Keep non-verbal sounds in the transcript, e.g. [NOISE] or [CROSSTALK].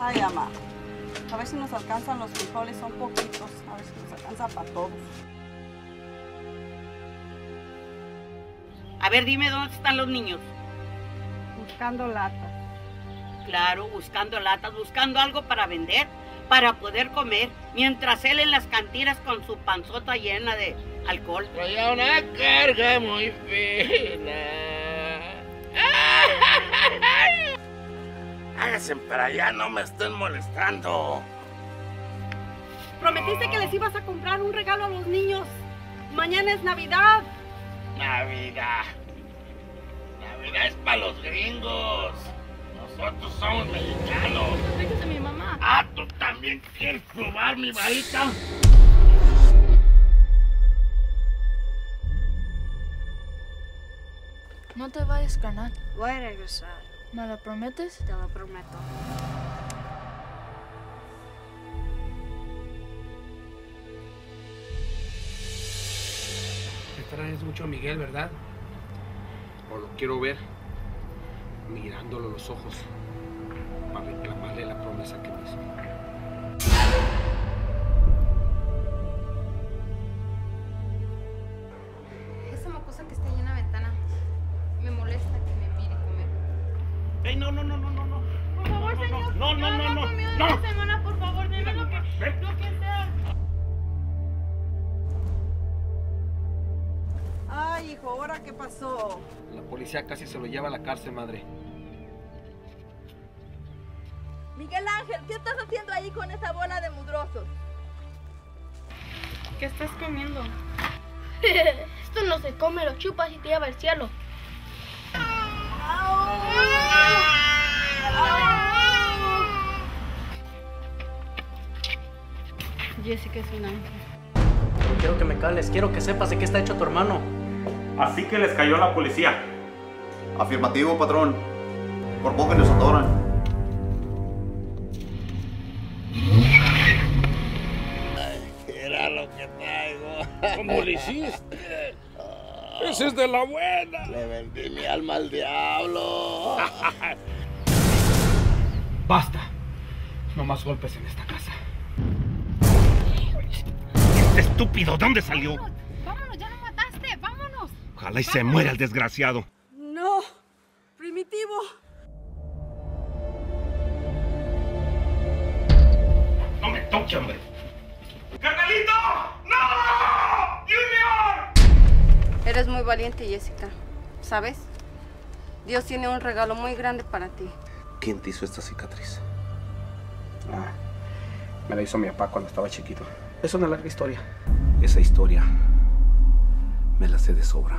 Ay, ama. A ver si nos alcanzan los frijoles, son poquitos. A ver si nos alcanza para todos. A ver, dime dónde están los niños. Buscando latas. Claro, buscando latas, buscando algo para vender, para poder comer, mientras él en las cantinas con su panzota llena de alcohol. Traía una carga muy fina. Háganse para allá, no me estén molestando. Prometiste que les ibas a comprar un regalo a los niños. Mañana es Navidad. Navidad. Navidad es para los gringos. Nosotros somos mexicanos. Fíjese mi mamá. Ah, ¿tú también quieres probar mi varita? No te vayas, carnal. Voy a regresar. ¿Me lo prometes? Te lo prometo. Extrañas mucho a Miguel, ¿verdad? O lo quiero ver mirándolo a los ojos para reclamarle la promesa que me hizo. No, no, no, no, no, no. Por favor, señor. No, no, no, no. No. una semana, por favor, dime lo que, lo que sea. Ay, hijo, ¿ahora qué pasó? La policía casi se lo lleva a la cárcel, madre. Miguel Ángel, ¿qué estás haciendo ahí con esa bola de mudrosos? ¿Qué estás comiendo? [LAUGHS] Esto no se come, lo chupas y te lleva al cielo. Jessica es un ángel. Quiero que me cales, quiero que sepas de qué está hecho tu hermano. Así que les cayó la policía. Afirmativo, patrón. Por poco nos atoran. Era lo que traigo. ¿Cómo le hiciste? Ese es de la buena. Le vendí mi alma al diablo. [LAUGHS] Basta. No más golpes en esta casa. Este estúpido, ¿dónde salió? Vámonos, ya lo mataste, vámonos. Ojalá y se muera el desgraciado. No. Primitivo. No me toque, hombre. Eres muy valiente, Jessica. ¿Sabes? Dios tiene un regalo muy grande para ti. ¿Quién te hizo esta cicatriz? Ah, me la hizo mi papá cuando estaba chiquito. Es una larga historia. Esa historia me la sé de sobra.